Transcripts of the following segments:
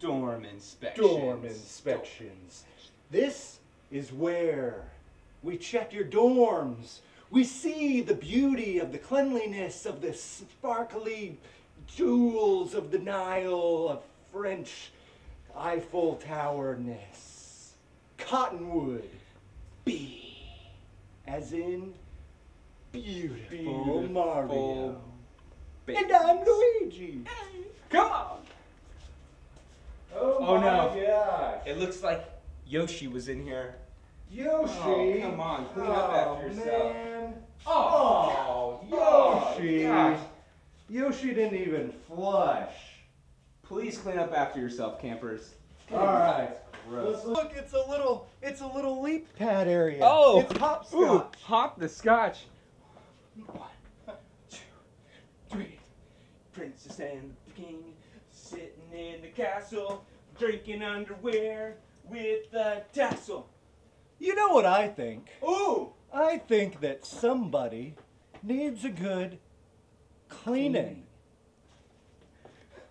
Dorm inspections. dorm inspections. This is where we check your dorms. We see the beauty of the cleanliness of the sparkly jewels of the Nile of French Eiffel Towerness. Cottonwood. B. As in beautiful, Beautiful Mario. babies. And I'm Luigi. Come on. Oh, Oh, my no. gosh. It looks like Yoshi was in here. Yoshi. Oh, come on, clean up after Oh, yourself. Man. Oh, oh Yoshi. Oh, gosh. Yoshi didn't even flush. Please clean up after yourself, campers. All right. Gross. Look, it's a little, it's a little leap pad area. Oh. it's hopscotch. Ooh, hop the scotch. One, two, three. Princess and the king sitting in the castle, drinking underwear with a tassel. You know what I think? Ooh! I think that somebody needs a good cleaning.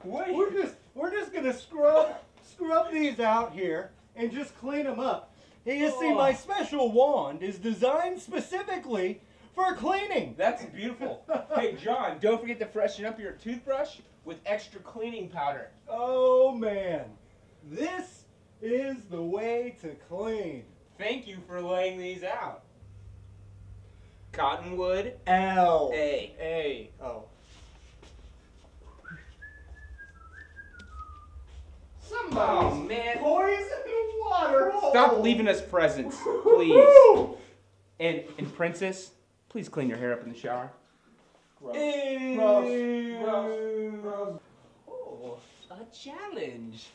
Wait. We're just, we're just gonna scrub, scrub these out here and just clean them up. And you see, Oh. my special wand is designed specifically for cleaning. That's beautiful. hey, John, don't forget to freshen up your toothbrush with extra cleaning powder. Oh man, this is the way to clean. Thank you for laying these out. Cottonwood L A. A oh. Somebody. Oh, man. Stop leaving us presents, please. And and princess, please clean your hair up in the shower. Gross. Gross. Gross. Oh, a challenge.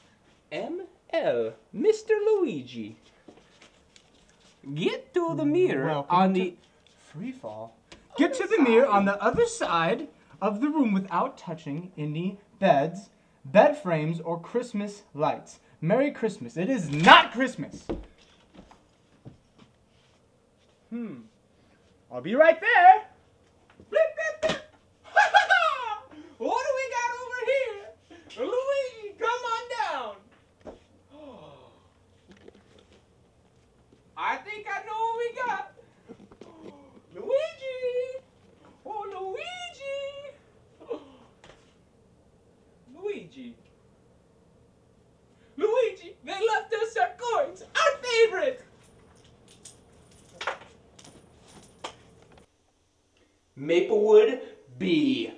ML, Mr. Luigi. Get to the mirror Welcome on the Free fall. Get to the mirror on the other side of the room without touching any beds, bed frames, or Christmas lights. Merry Christmas. It is not Christmas. Hmm. I'll be right there. Blip, blip, blip. what do we got over here? Luigi, come on down. I think I know what we got. Luigi! Oh, Luigi! Luigi. Luigi, they left us our coins, our favorite! Maplewood B.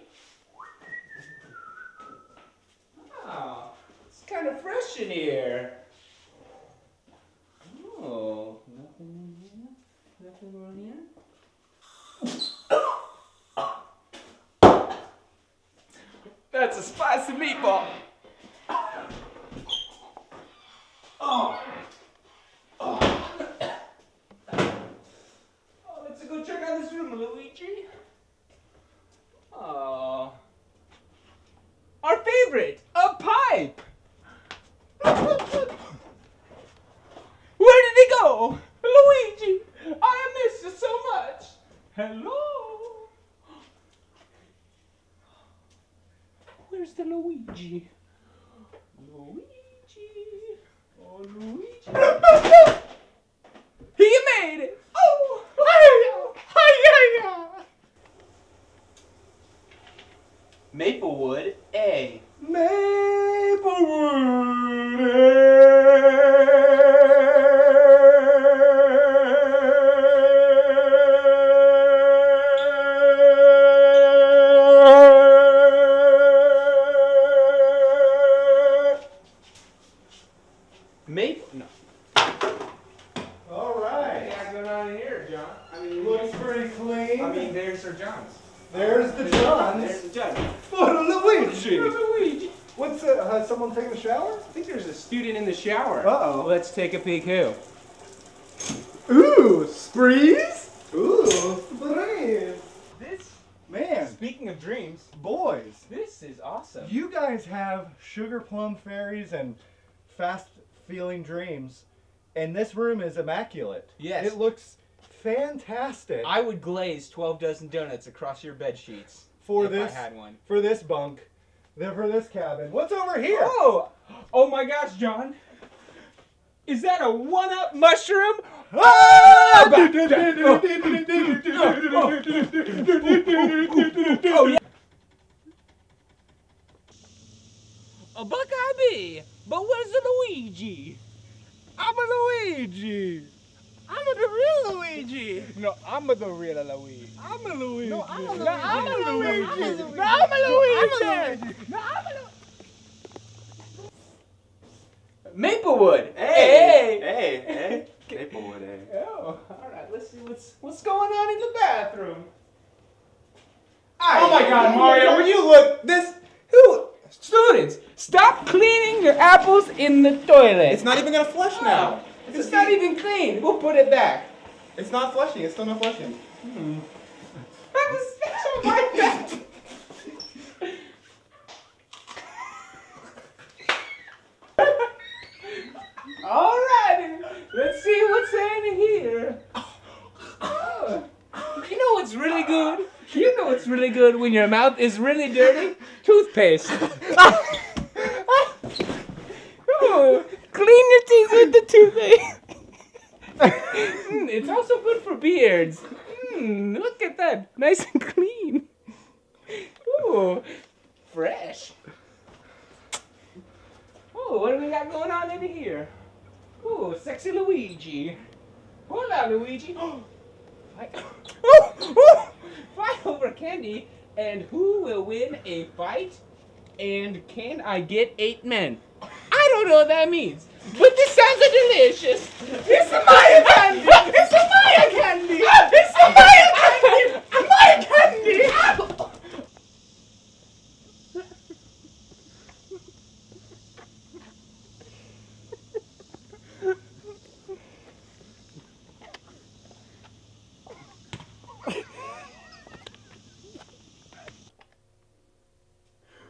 Oh, it's kind of fresh in here. Oh, nothing in here? Nothing in here? That's a spicy meatball. Oh. Oh. Oh, let's go check out this room, Luigi. Oh. Our favorite, a pipe. Where did he go? Luigi, I miss you so much. Hello. Where's there's the Johns. There's the judge. For Luigi. Luigi. What's uh, has someone taken a shower? I think there's a student in the shower. Uh-oh. Let's take a peek who. Ooh, sprees. Ooh, sprees. This, Man, speaking of dreams, boys, this is awesome. you guys have sugar plum fairies and fast feeling dreams, and this room is immaculate. Yes. It looks fantastic I would glaze 12 dozen donuts across your bed sheets for if this I had one. for this bunk, then for this cabin. What's over here? Oh, Oh my gosh, John. Is that a one-up mushroom? Ah! Oh, yeah. A Buckeye but where's the Luigi? I'm a Luigi. I'm the real Luigi. No, I'm the real Luigi. I'm a Luigi. No, I'm a No, I'm a Luigi. Luigi. No, I'm a Luigi. I'm a Luigi. No, I'm a Lu- Maplewood. Hey, hey, hey. Maplewood, hey. Oh, all right. Let's see what's what's going on in the bathroom. Oh my God, Mario! Will you look this? Who? Students, stop cleaning your apples in the toilet. It's not even gonna flush now. It's not even clean. We'll put it back. It's not flushing. It's still not flushing. Hmm. That was oh my God. All right, let's see what's in here. Oh. You know what's really good? You know what's really good when your mouth is really dirty? Toothpaste. Oh, with the toothpaste. Mm, it's also good for beards. Mm, look at that, nice and clean. Ooh, fresh. Oh, what do we got going on in here? Ooh, sexy Luigi. Hola, Luigi. Fight, oh, fight over candy, and who will win a fight? And can I get eight men? I don't know what that means, delicious. It's a Maya candy. It's a Maya candy. It's a Maya candy. Maya candy.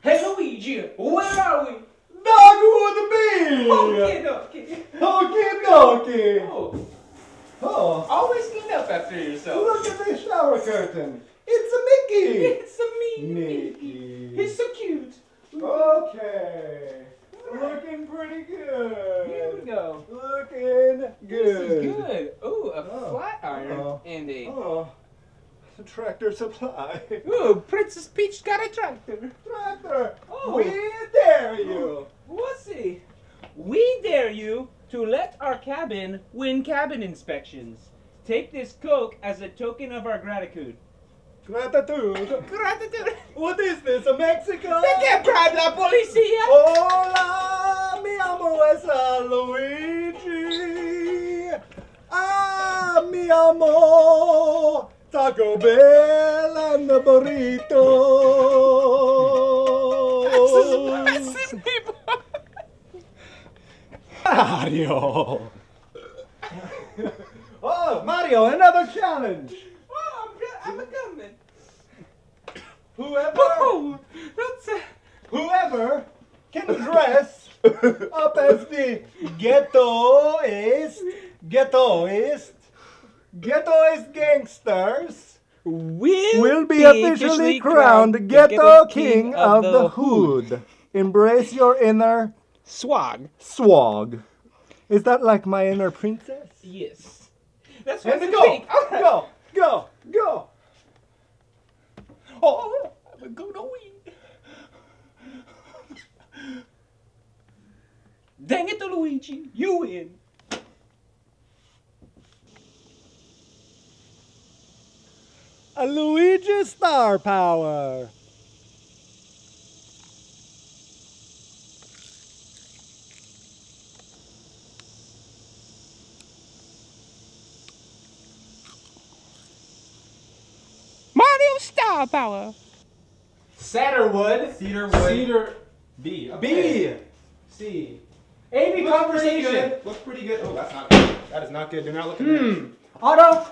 Hey Luigi, where are we? Dogwood Bee! Okay, okay. Okie dokie! Oh. oh, Oh, always clean up after yourself. look at this shower curtain. It's a Mickey! It's a me. Mickey. He's so cute. Okay. Looking pretty good. Here we go. Looking good. This is good. Ooh, a Oh. flat iron Oh. and a. Oh, tractor supply. Ooh, Princess Peach got a tractor. Tractor, Oh. we dare you. Wussy. We dare you to let our cabin win cabin inspections. Take this Coke as a token of our gratitude. Gratitude. Gratitude. What is this, a Mexico? They can't bribe la policía. Hola, mi amo es a Luigi. Ah, mi amo. Taco Bell and the burrito. Mario. oh, Mario, another challenge. Oh, I'm, I'm a coming. Whoever, Oh, that's a... whoever can dress up as the ghettoist, ghettoist, ghettoist gangsters Will, will be officially crowned ghetto king of the hood. Embrace your inner Swag. swag. Is that like my inner princess? Yes. That's And what's go, right. go, go, go. Oh, oh, oh. I'm gonna win. Dang it, Luigi. You win. A Luigi star power. Mario Star Power. Cedarwood. Cedarwood. Cedar. B. B. C. A B conversation. Looks pretty good. Oh, that's not good. That is not good. Do not look at Hmm. Otto,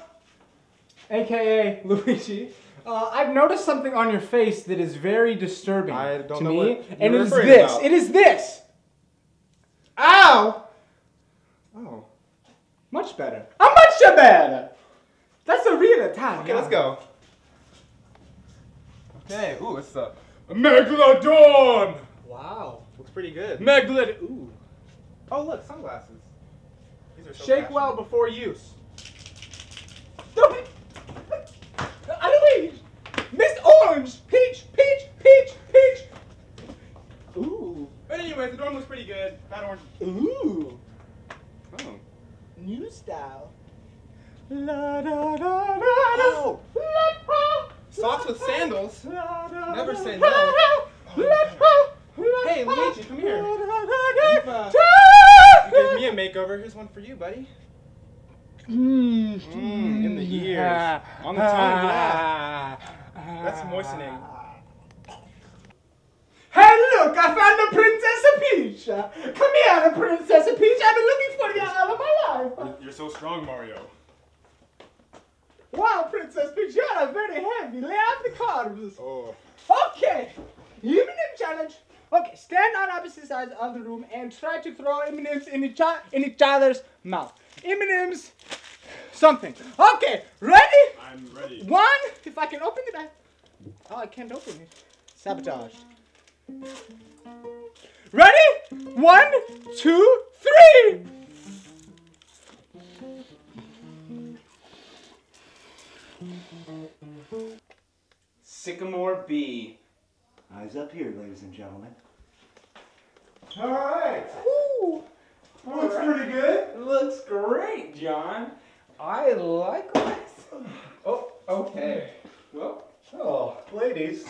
aka Luigi, uh, I've noticed something on your face that is very disturbing I don't to know me, what and you're it is this. about. It is this. Ow! Oh. Much better. How much better? That's a real Italian. Okay, let's go. Okay. Ooh, it's the Megalodon. Wow. Looks pretty good. Magnetic. Ooh. Oh, look, sunglasses. These are so Shake fashionable. well before use. Stop it! Eloise! Miss Orange! Peach! Peach! Peach! Peach! Ooh. But anyways, the dorm looks pretty good. That orange. Ooh. Oh. New style. La da. Oh. Socks with sandals. Never say no. Hey, Luigi, come here. You've, uh, You gave me a makeover. Here's one for you, buddy. Mm, Mm, in the ears. On the tongue. Yeah. That's moistening. Hey, look! I found the Princess Peach! Come here, Princess Peach! I've been looking for you all of my life! You're so strong, Mario. Wow, Princess Peach, you're very heavy. Lay out the carbs. Oh. Okay, evening challenge. Okay, stand on opposite sides of the room and try to throw M&Ms in each, in each other's mouth. M&Ms, something. Okay, ready? I'm ready. One, if I can open the bag. Oh, I can't open it. Sabotage. Ready? One, two, three. Sycamore B. Eyes up here, ladies and gentlemen. All right. Ooh. Looks pretty good. Looks great, John. I like this. Oh, okay. Well, Oh, ladies.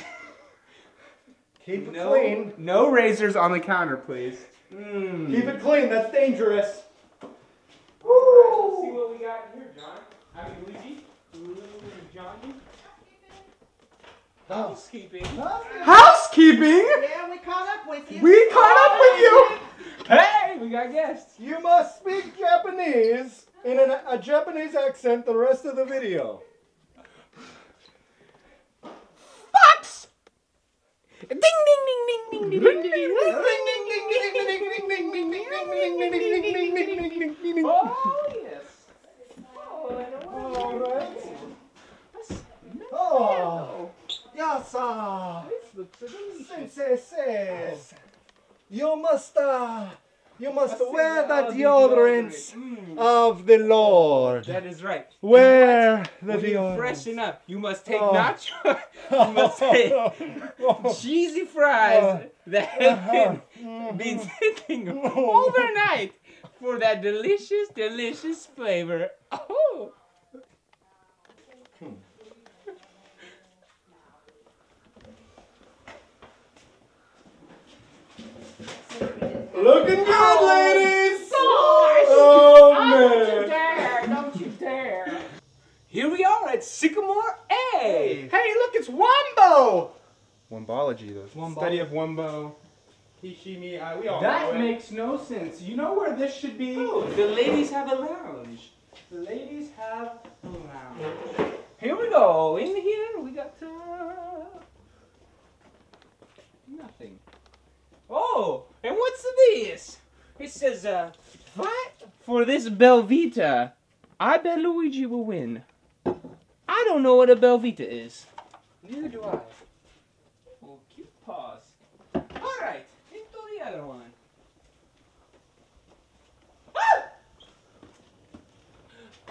Keep it no, clean. no razors on the counter, please. Mm. Keep it clean. That's dangerous. Let's see what we got here, John. I mean, Luigi. Luigi, Johnny. Housekeeping. Housekeeping. Yeah, we caught up with you. We caught up with you. Hey, we got guests. You must speak Japanese in an, a Japanese accent the rest of the video. Fox. Ding ding ding ding ding ding ding ding. ding ding ding ding ding ding ding ding ding ding ding ding ding Oh yes. Oh, and a All right. Yasa. This looks delicious. You must uh, you must wear the oh, the deodorant deodorant. Mm. of the Lord. That is right. Wear the When you freshen up, you must take Oh. nacho. you must take cheesy fries that have been, been sitting overnight for that delicious, delicious flavor. Oh. Looking good, ladies. Gosh! Oh Don't you dare! Don't you dare! Here we are at Sycamore A. Hey, look, it's Wombo. Wombology, the Wombo. study of Wombo. He, she, me, I, we all know That it. makes no sense. You know where this should be? Oh, the ladies have a lounge. The ladies have a lounge. Here we go. In here we got uh, nothing. Oh, and what's this? It says uh, fight for this Belvita. I bet Luigi will win. I don't know what a Belvita is. Neither do I. Oh, cute paws. All right, into the other one. Ah!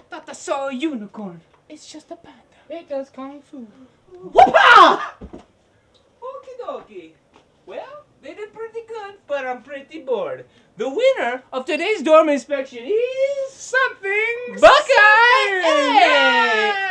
Thought I saw a unicorn. It's just a panda. It does kung fu. Whoopah! Okie dokie. I'm pretty bored. The winner of today's dorm inspection is something. Buckeye. Something. Hey.